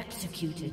Executed.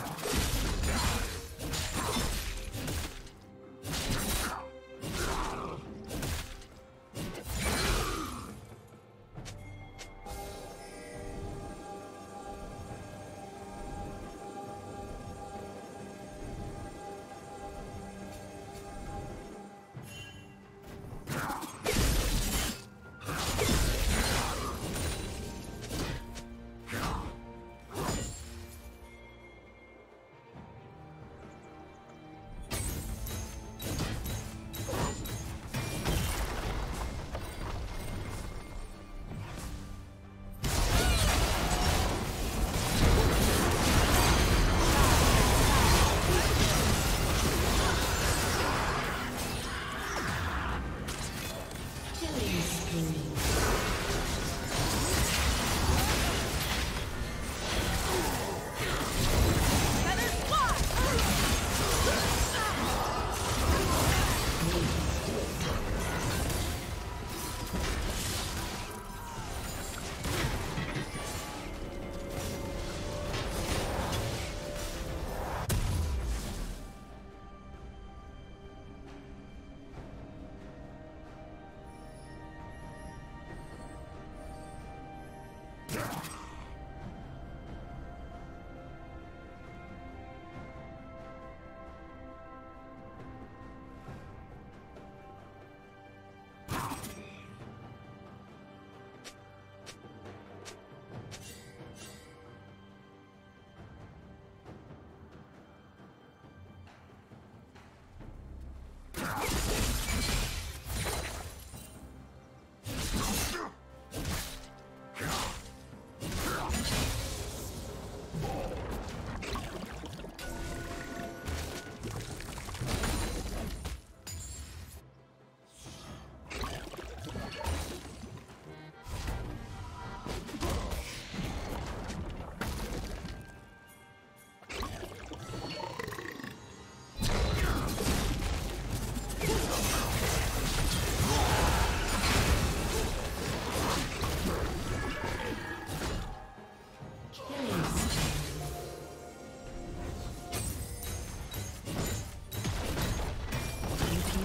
Yeah.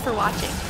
For watching.